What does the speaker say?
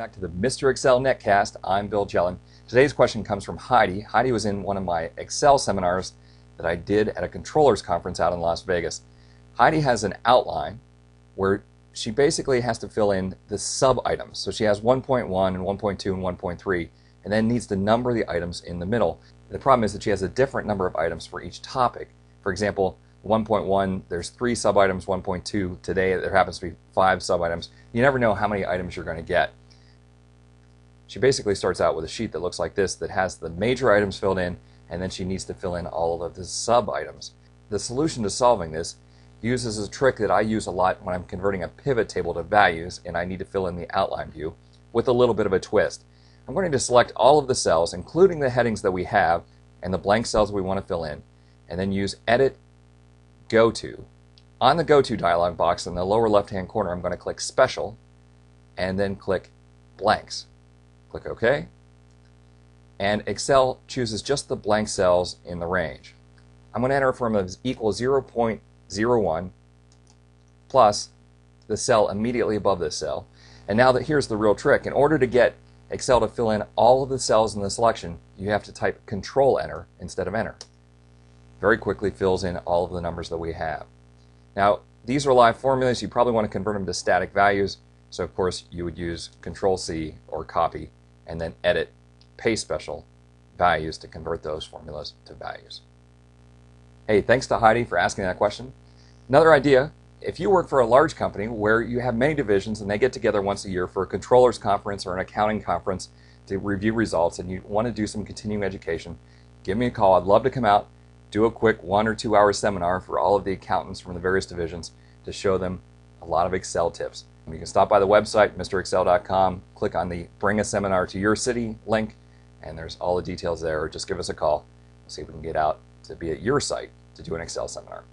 back to the Mr. Excel Netcast. I'm Bill Jelen. Today's question comes from Heidi. Heidi was in one of my Excel seminars that I did at a controllers conference out in Las Vegas. Heidi has an outline where she basically has to fill in the sub items. So she has 1.1 and 1.2 and 1.3 and then needs to number the items in the middle. The problem is that she has a different number of items for each topic. For example, 1.1, there's three sub items. 1.2, today there happens to be five sub items. You never know how many items you're going to get. She basically starts out with a sheet that looks like this that has the major items filled in, and then she needs to fill in all of the sub items. The solution to solving this uses a trick that I use a lot when I'm converting a pivot table to values and I need to fill in the outline view with a little bit of a twist. I'm going to select all of the cells, including the headings that we have and the blank cells we want to fill in, and then use Edit Go To. On the Go To dialog box in the lower left hand corner, I'm going to click Special and then click Blanks. Click OK. And Excel chooses just the blank cells in the range. I'm going to enter from as equal 0.01 plus the cell immediately above this cell. And now that here's the real trick. In order to get Excel to fill in all of the cells in the selection, you have to type Control Enter instead of Enter very quickly fills in all of the numbers that we have. Now, these are live formulas. You probably want to convert them to static values. So, of course, you would use Control C or copy and then edit paste special values to convert those formulas to values. Hey, thanks to Heidi for asking that question. Another idea if you work for a large company where you have many divisions and they get together once a year for a controller's conference or an accounting conference to review results and you want to do some continuing education, give me a call. I'd love to come out do a quick one or two hour seminar for all of the accountants from the various divisions to show them a lot of Excel tips. You can stop by the website, mrexcel.com, click on the Bring a Seminar to Your City link, and there's all the details there. Or just give us a call. We'll see if we can get out to be at your site to do an Excel seminar.